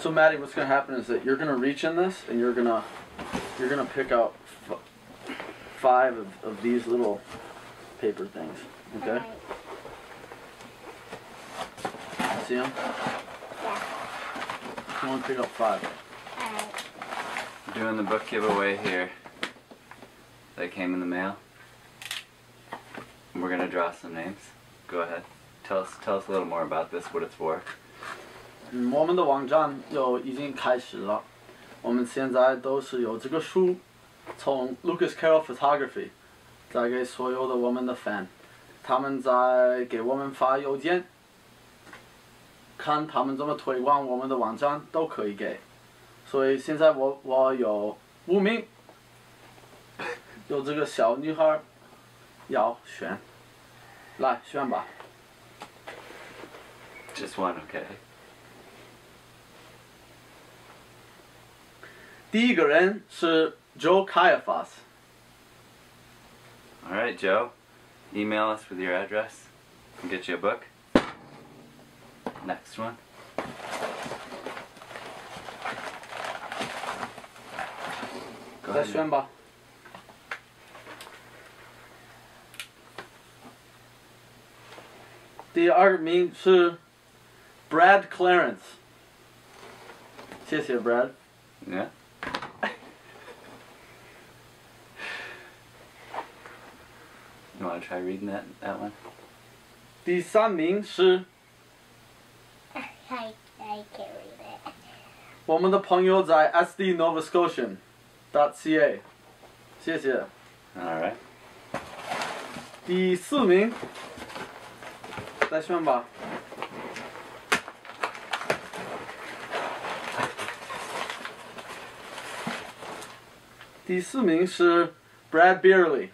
So Maddie, what's gonna happen is that you're gonna reach in this and you're gonna you're gonna pick out f- five of, of these little paper things. Okay? Alright. See them? Yeah. You want to pick out five. Alright. Doing the book giveaway here. That came in the mail. We're gonna draw some names. Go ahead. Tell us tell us a little more about this, what it's for. 嗯，我们的网站又已经开始了。我们现在都是有这个书，从 Lucas Carroll Photography，再给所有的我们的 fan，他们在给我们发邮件，看他们怎么推广我们的网站都可以给。所以现在我我有五名，有这个小女孩要选，来选吧。Just one, okay. 第一个人是 Joe Caiaphas。 Alright, Joe. Email us with your address. We'll get you a book. Next one. 再选吧。第二名是 Brad Clarence，谢谢 Brad。 Yeah. You want to try reading that that one? 第三名是 I, I can't read it. 我们的朋友在 SD Nova Scotian dot ca，谢谢。 All right. 第四名，再选吧。第四名是 Brad Beerley，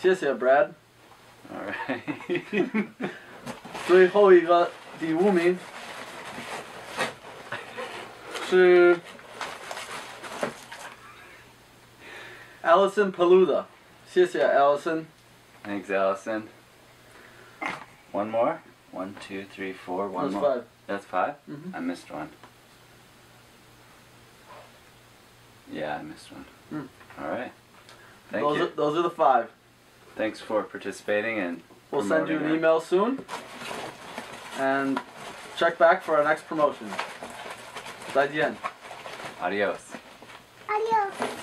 谢谢 Brad。 All right. 最后一个第五名是 Allison Paluda，谢谢 Allison。 Thanks, Allison. One more. One, two, three, four. One That's more. five. That's 5 Mhm. I missed one. Yeah, I missed one. Hmm. All right. Thank those you. are those are the five. Thanks for participating and We'll send you an promoting our- email soon. And check back for our next promotion. 再见。Adios. Adios.